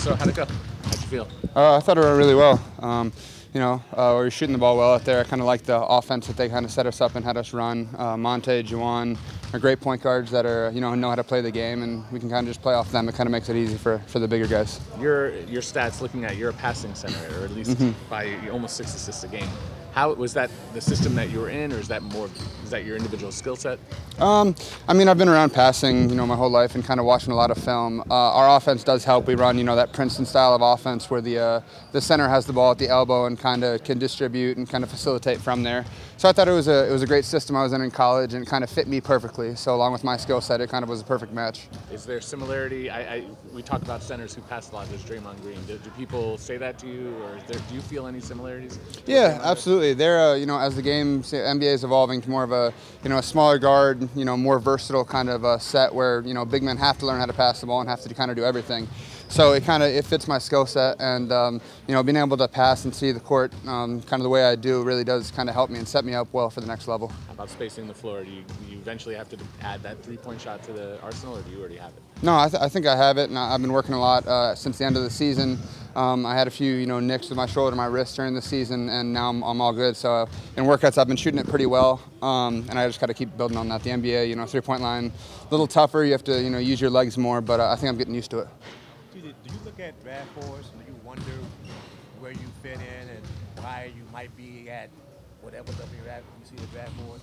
So how'd it go? How'd you feel? Uh, I thought it went really well. Um, you know, uh, we were shooting the ball well out there. I kind of like the offense that they kind of set us up and had us run. Uh, Monte, Juwan are great point guards that are, you know, know how to play the game, and we can kind of just play off them. It kind of makes it easy for, for the bigger guys. Your your stats looking at you're a passing center, or at least Mhm. by almost six assists a game. How was that the system that you were in, or is that more is that your individual skill set? Um, I mean, I've been around passing, you know, my whole life and kind of watching a lot of film. Uh, our offense does help. We run, you know, that Princeton style of offense where the uh, the center has the ball at the elbow and kind of can distribute and kind of facilitate from there. So I thought it was a it was a great system I was in in college and it kind of fit me perfectly. So along with my skill set, it kind of was a perfect match. Is there similarity? I, I we talk about centers who pass a lot. There's Draymond Green. Do, do people say that to you, or there, do you feel any similarities? Yeah, absolutely. They're uh, you know as the game NBA is evolving to more of a you know a smaller guard, you know more versatile kind of a set where you know big men have to learn how to pass the ball and have to kind of do everything. So it kind of it fits my skill set, and um, you know being able to pass and see the court um, kind of the way I do really does kind of help me and set me up well for the next level. How about spacing the floor? Do you, do you eventually have to add that three-point shot to the arsenal, or do you already have it? No, I, th- I think I have it, and I've been working a lot uh, since the end of the season. Um, I had a few, you know, nicks with my shoulder, my wrist during the season, and now I'm, I'm all good. So uh, in workouts, I've been shooting it pretty well, um, and I just got to keep building on that. The NBA, you know, three-point line, a little tougher. You have to, you know, use your legs more, but uh, I think I'm getting used to it. Do you, do you look at draft boards and you wonder where you fit in and why you might be at you see the draft board?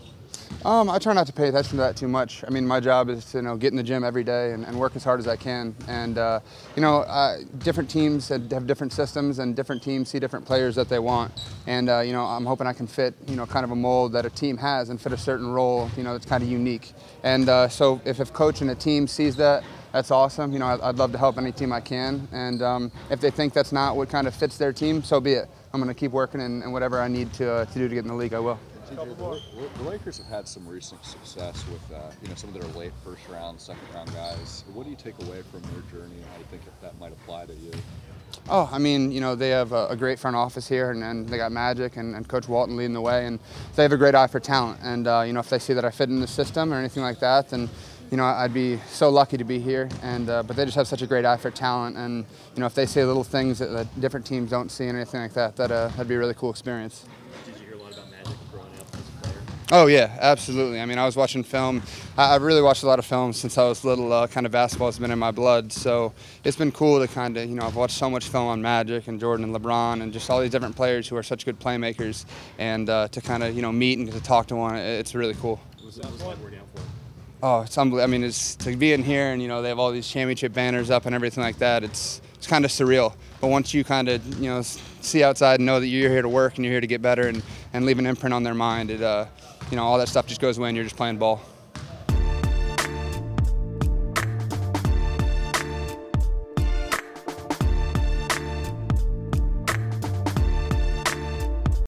Um, I try not to pay attention to that too much. I mean, my job is to you know get in the gym every day and, and work as hard as I can. And uh, you know, uh, different teams have different systems, and different teams see different players that they want. And uh, you know, I'm hoping I can fit you know kind of a mold that a team has and fit a certain role. You know, that's kind of unique. And uh, so if a coach and a team sees that. That's awesome. You know, I'd, I'd love to help any team I can. And um, if they think that's not what kind of fits their team, so be it. I'm going to keep working, and, and whatever I need to, uh, to do to get in the league, I will. The, the Lakers have had some recent success with uh, you know some of their late first round, second round guys. What do you take away from their journey, and how do you think that might apply to you? Oh, I mean, you know, they have a, a great front office here, and, and they got Magic and, and, Coach Walton leading the way, and they have a great eye for talent. And uh, you know, if they see that I fit in the system or anything like that, then you know, I'd be so lucky to be here. And uh, but they just have such a great eye for talent, and you know, if they see little things that, that different teams don't see and anything like that, that uh, that'd be a really cool experience. Did you hear a lot about Magic growing up as a player? Oh yeah, absolutely. I mean, I was watching film. I, I've really watched a lot of film since I was little. Uh, kind of basketball has been in my blood, so it's been cool to kind of, you know, I've watched so much film on Magic and Jordan and LeBron and just all these different players who are such good playmakers, and uh, to kind of, you know, meet and to talk to one, it's really cool. Was it, was Oh, it's unbelievable. I mean, it's to be in here and you know they have all these championship banners up and everything like that. It's it's kind of surreal. But once you kind of you know see outside and know that you're here to work and you're here to get better and, and leave an imprint on their mind, it uh, you know all that stuff just goes away and you're just playing ball.